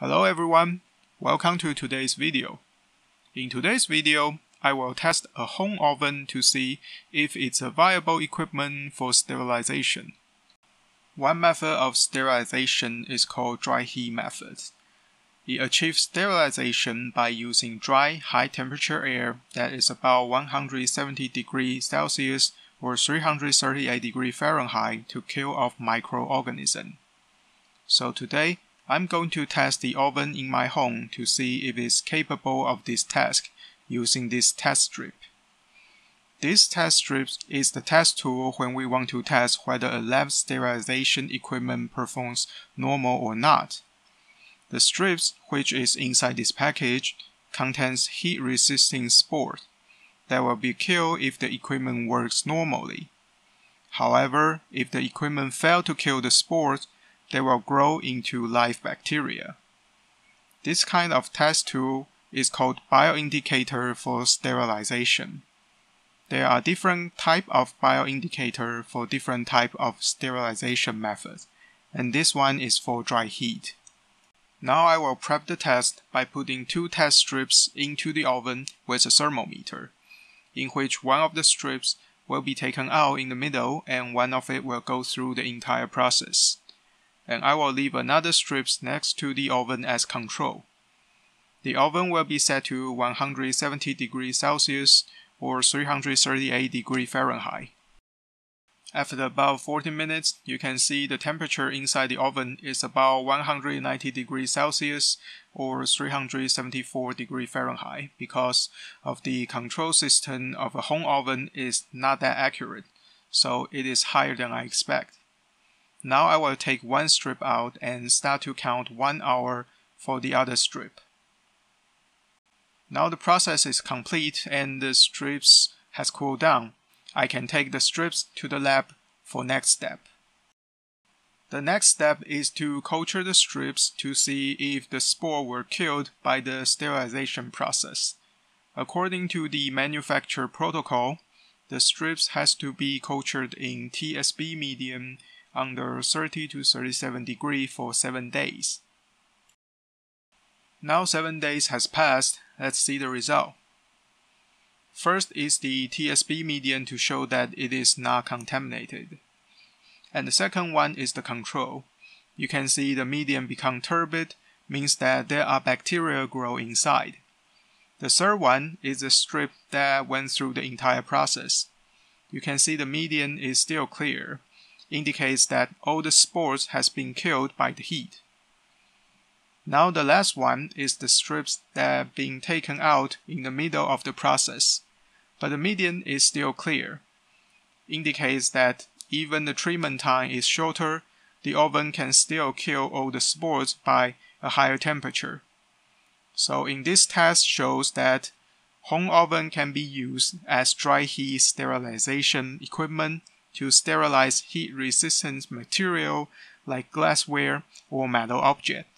Hello everyone, welcome to today's video. In today's video, I will test a home oven to see if it's a viable equipment for sterilization. One method of sterilization is called dry heat method. It achieves sterilization by using dry, high temperature air that is about 170 degrees Celsius or 338 degrees Fahrenheit to kill off microorganisms. So today, I'm going to test the oven in my home to see if it's capable of this task using this test strip. This test strip is the test tool when we want to test whether a lab sterilization equipment performs normal or not. The strips, which is inside this package, contains heat-resisting spores that will be killed if the equipment works normally. However, if the equipment fails to kill the spores, they will grow into live bacteria. This kind of test tool is called bioindicator for sterilization. There are different type of bioindicator for different type of sterilization methods, and this one is for dry heat. Now I will prep the test by putting two test strips into the oven with a thermometer, in which one of the strips will be taken out in the middle and one of it will go through the entire process and I will leave another strips next to the oven as control. The oven will be set to 170 degrees Celsius or 338 degrees Fahrenheit. After about 40 minutes, you can see the temperature inside the oven is about 190 degrees Celsius or 374 degrees Fahrenheit because of the control system of a home oven is not that accurate, so it is higher than I expect. Now I will take one strip out and start to count one hour for the other strip. Now the process is complete and the strips has cooled down. I can take the strips to the lab for next step. The next step is to culture the strips to see if the spore were killed by the sterilization process. According to the manufacturer protocol, the strips has to be cultured in TSB medium under 30 to 37 degree for 7 days. Now 7 days has passed, let's see the result. First is the TSB medium to show that it is not contaminated. And the second one is the control. You can see the medium become turbid, means that there are bacteria grow inside. The third one is the strip that went through the entire process. You can see the medium is still clear, indicates that all the spores has been killed by the heat. Now the last one is the strips that have been taken out in the middle of the process, but the medium is still clear. Indicates that even the treatment time is shorter, the oven can still kill all the spores by a higher temperature. So in this test shows that home oven can be used as dry heat sterilization equipment to sterilize heat-resistant material like glassware or metal object.